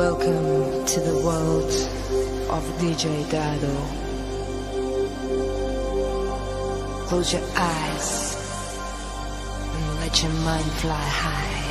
Welcome to the world of DJ Dado. Close your eyes and let your mind fly high.